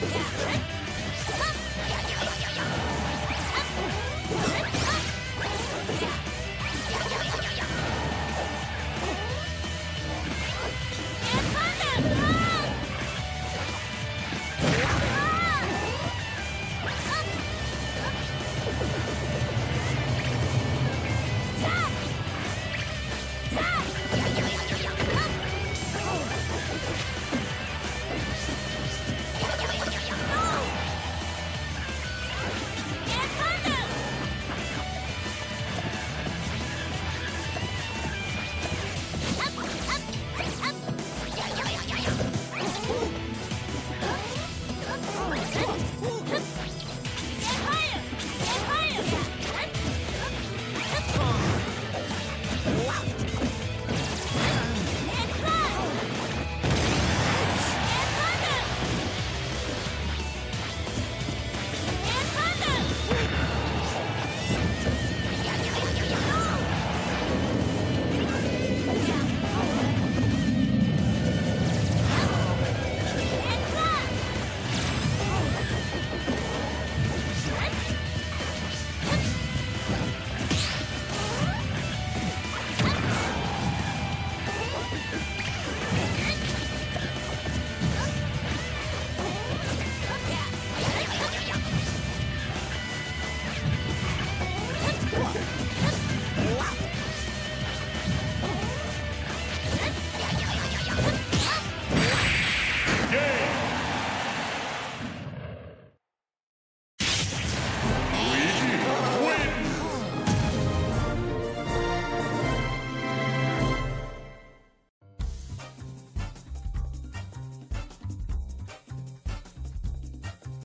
Yeah.